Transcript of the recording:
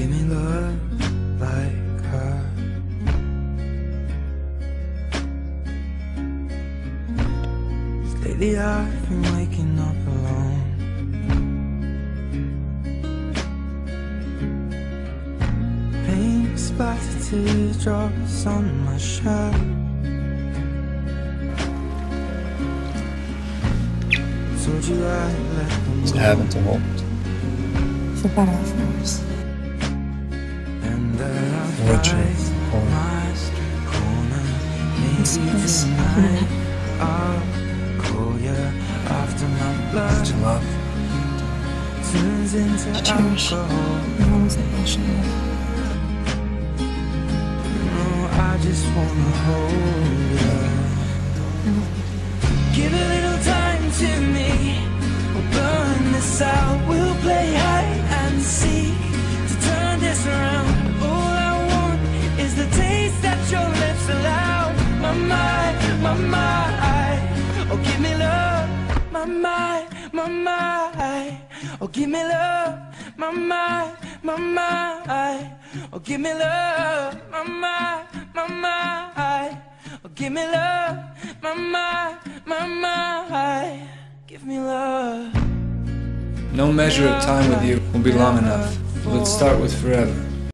Give me love like her Lately I've been waking up alone Paint splattered teardrops on my shirt It's happened to Holt. For better, of course. Jag känner. No, I just wanna hold you. Give a little time to me. We'll burn this out. My mind. Oh, give me love. My mind, my mind. Oh, give me love. My mind, my mind. Oh, give me love. My mind, my mind. Oh, give me love. My mind, my mind. Give me love. No measure of time with you will be long enough. Let's start with forever.